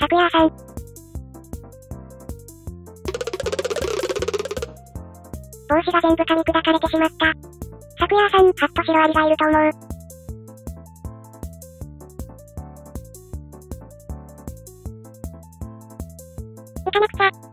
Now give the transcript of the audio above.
昨夜さん。帽子が全部噛み砕かれてしまった。昨夜さん、ハッとシロアリがいると思う。行かなくちゃ。